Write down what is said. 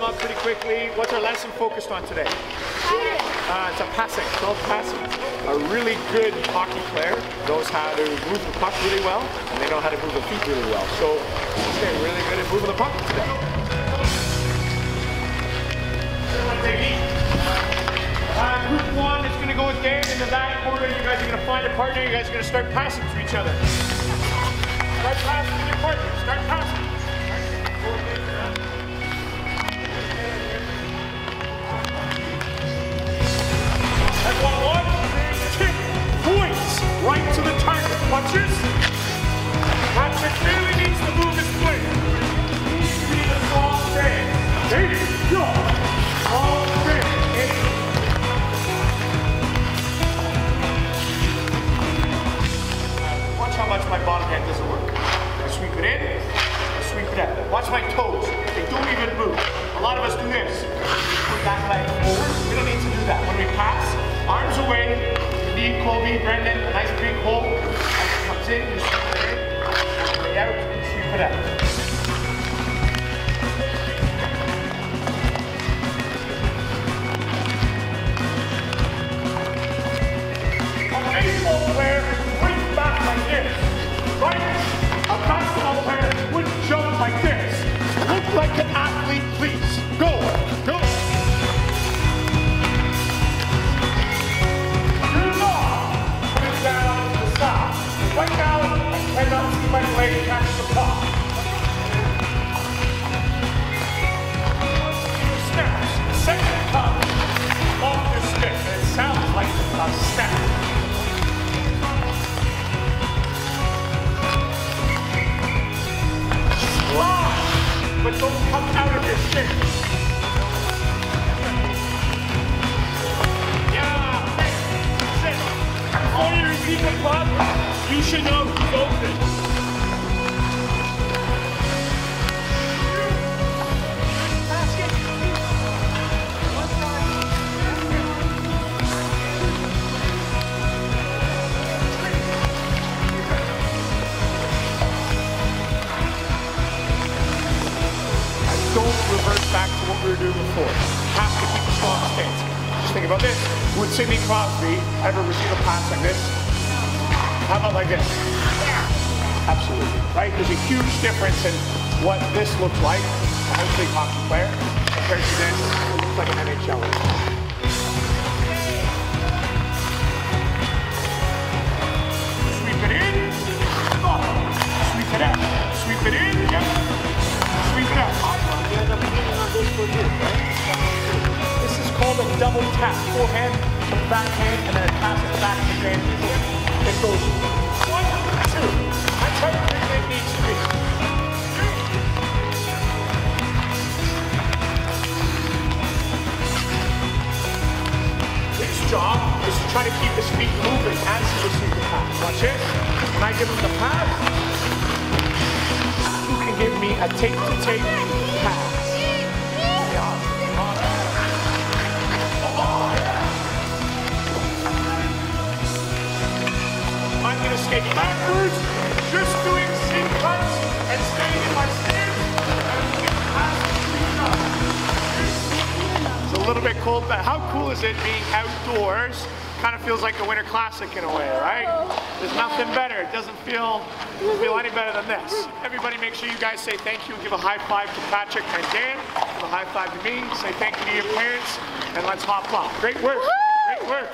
quickly, what's our lesson focused on today? Uh, it's a passing, called passing. A really good hockey player knows how to move the puck really well, and they know how to move the feet really well. So, they're really good at moving the puck today. Uh, group one is going to go with Dan in the back corner. You guys are going to find a partner. You guys are going to start passing to each other. Start passing to your partner. Start passing. Much my bottom hand doesn't work. I sweep it in, I sweep it out. Watch my toes. They don't even move. A lot of us do this. Put that leg forward. We don't need to do that. When we pass, arms away. Need Colby, Brendan, nice big hole. As it comes in, you sweep it in. Way out, sweep it out. Baseball player like an athlete, please. But don't come out of your stick. Yeah, sit, you receive the puck, you should know who's open. Back to what we were doing before. Have to keep a strong stance. Just think about this. Would Sidney Crosby ever receive a pass like this? How about like this? Absolutely. Right? There's a huge difference in what this looks like, a high hockey player, compared to this. It looks like an NHL. This is called a double tap. Forehand to backhand and then a pass it back to Van Diesel. It goes one, two. That's how it needs to be. His job is to try to keep his feet moving as he receives the pass. Watch this. When I give him the pass, you can give me a tape-to-tape pass. Cold, but how cool is it being outdoors? Kind of feels like a winter classic in a way, right? There's nothing better. It doesn't feel doesn't feel any better than this. Everybody make sure you guys say thank you and give a high five to Patryck and Dan. Give a high five to me. Say thank you to your parents and let's hop off. Great work. Great work.